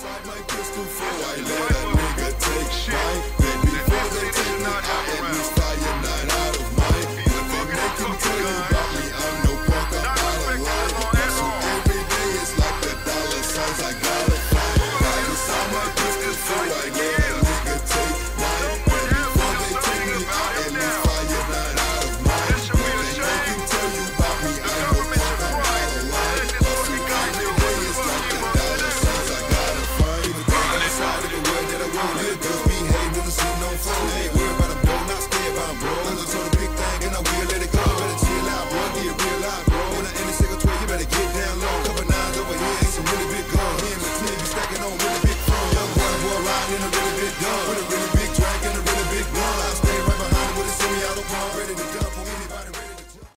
Inside my pistol, I let want it. Girls be hating when they see no flow. They ain't worried about a blow, not scared by a bro. I just told a big thing and I will let it go. Better chill out, bro. Get real out, bro. When I end a single twin, you better get down low. Couple nines over here ain't some really big guns. Me and the team be stacking on really big fun. Young boy, boy, riding in a really big gun. With a really big drag and a really big run. I stay right behind him with a semi-auto car, ready to go.